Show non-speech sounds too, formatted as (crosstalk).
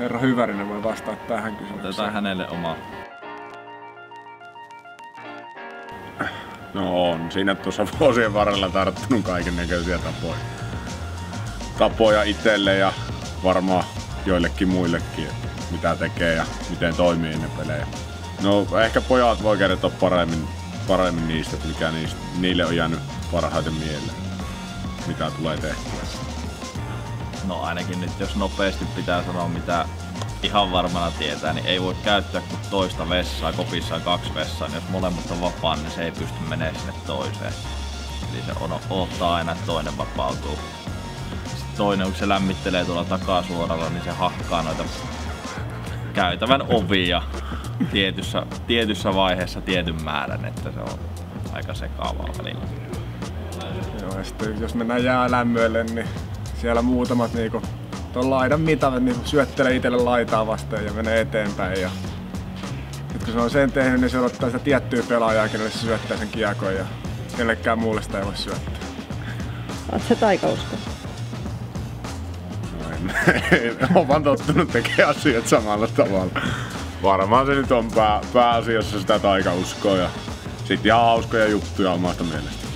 herra Hyvärinen voi vastata tähän kysymykseen. Otetaan hänelle oma. No on siinä tuossa vuosien varrella tarttunut kaiken näköisiä tapoja. Tapoja itselle ja varmaan joillekin muillekin, mitä tekee ja miten toimii ennen pelejä. No ehkä pojat voi kertoa paremmin, paremmin niistä, mikä niistä, niille on jäänyt parhaiten mieleen, mitä tulee tehtyä. No ainakin nyt jos nopeasti pitää sanoa mitä ihan varmana tietää, niin ei voi käyttää kuin toista vessaa. Kopissa on kaksi vessaa, niin jos molemmat on vapaa, niin se ei pysty menemään sinne toiseen. Eli se on, odottaa aina, että toinen vapautuu. Sitten toinen, kun se lämmittelee tuolla takasuoralla, niin se hakkaa noita käytävän ovia tietyssä, tietyssä vaiheessa tietyn määrän, että se on aika sekaavaa välillä. Joo, ja sitten jos mennään jäälämmöille, niin siellä muutamat niinku tuon laidan mitalle niin syöttelee itselle laitaa vastaan ja menee eteenpäin. Ja nyt kun se on sen tehnyt, niin se odottaa sitä tiettyä pelaajaa, kenelle se syöttää sen kiekon ja kenellekään muulle sitä ei voi syöttää. Oot se taikausko? No en, (laughs) olen vaan tottunut tekemään asiat samalla tavalla. Varmaan se nyt on pää, pääasiassa sitä taikauskoa ja sitten ihan hauskoja juttuja omasta mielestä.